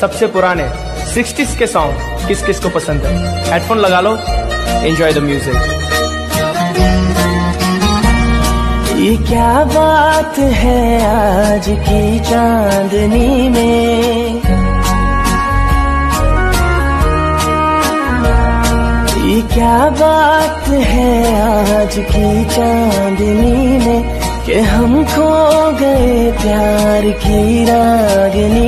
सबसे पुराने 60s के सॉन्ग किस किस को पसंद है? हेडफोन लगा लो एंजॉय द म्यूज़िक ये क्या बात है आज की चांदनी में? ये क्या बात है आज की चांदनी में कि हम खो गए प्यार की रागनी